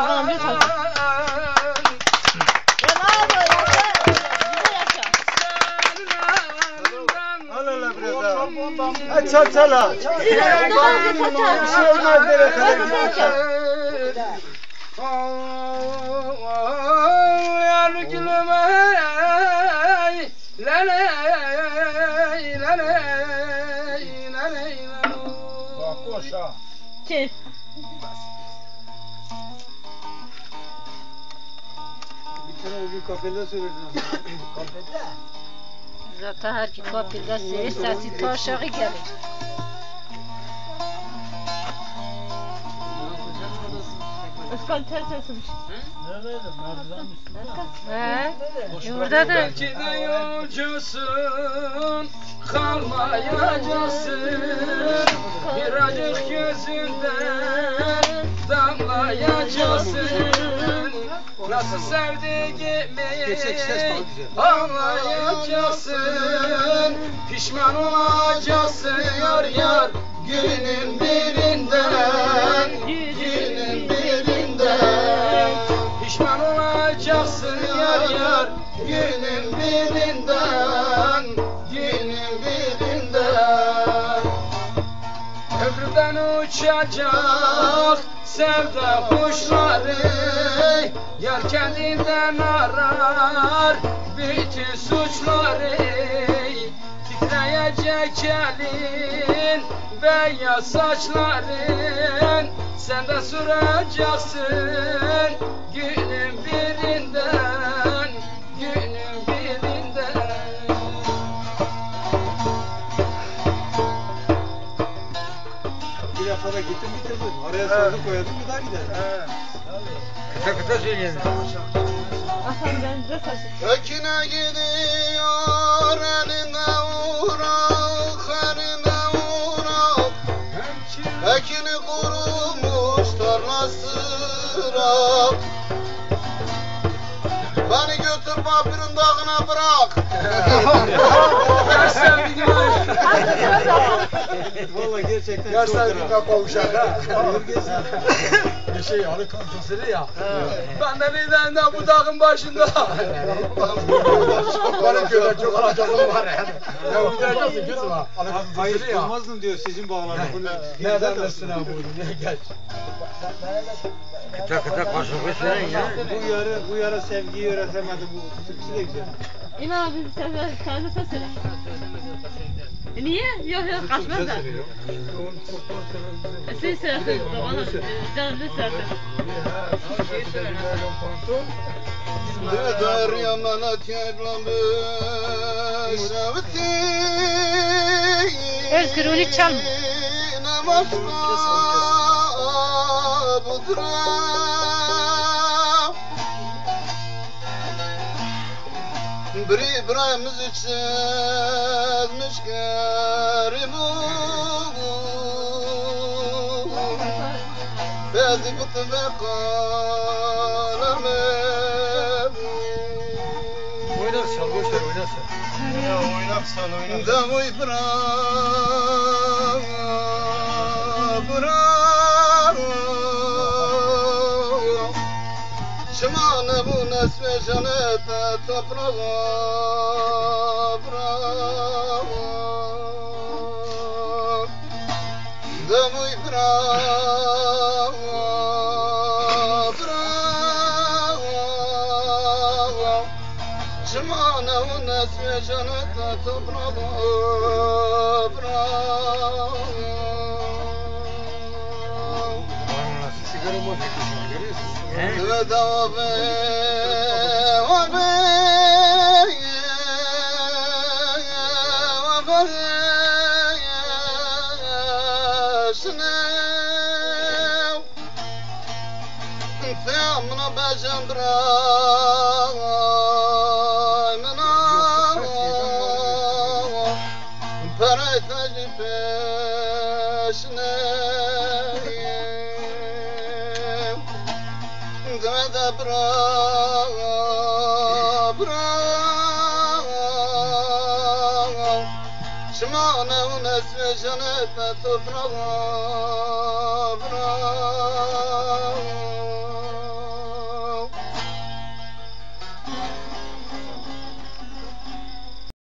Bakalım bir çalsın. Bravo yaşa. Güzel yaşa. Al hele biraz daha. Ha çal çal ha. Daha bir çal, çal. Bir şey olmaz nereye kadar gidiyor. Kes. Gün kafede söyledin. Kafede? Zaten her ki kapıda ses sesi ta aşağı gelir. Özkan ters ters Neredeydi? Merdivenin üstünde. He? Burada da Belki de yolcusun kalmayacaksın Birazcık gözünden damlayacaksın Nasıl sevdiğimi anlayacaksın. Pişman olacaksın yar yar. Günün birinden Günün birinden. Pişman olacaksın yar yar. Günün birinden Günün birinden. Ömrümden uçacak sevda kuşları Yar kendinden arar. Bütün suçları Titreyecek elin beyaz saçların. Sen de süreceksin Da gittim bitirdim. Araya sorduk koyadım bir daha gidelim. Kısa kısa söyleyin. Hasan ben de saçım. Öküne gidiyor eline uğrak eline uğrak Ekini kurumuş tarlası rak Beni götür Babür'ün dağına bırak Dersen biliyorum. Valla gerçekten çok kral. bir kavuşak ha. Bir şey arı kontrolü ya. Ben de birden de bu dağın başında. Bana köyden çok alacağım var ya. Ya gideceksin gözüm ha. Abi bayır olmazdım diyor sizin bağlarda. Bunu Nereden dersin abi bunu? Niye geç? Kıta kıta karşılıklı söyleyin ya. Bu yarı bu yarı sevgiyi öğretemedi bu türküsü de güzel. İnan abi sen de sen de sen. Niye? Yok yok kaçmaz da. E, Siz söylesin babana. Canlı söylesin. Deder yamanet yerlamış sevdi Özgür, onu çalma. Namaşka budra İbrahim'iz içselmiş garibu Bezi Oynar ver oynasın. Ya oynaksan oynak. Davuy bra bra Şımane bu nesve janete toprağa bra Davuy bra bra Cımane u nesve janete toprağa bra Sigara muhabbeti şu an görüyorsun. Ve dave ve Zmeda bra Şmane u nesve janete toprağa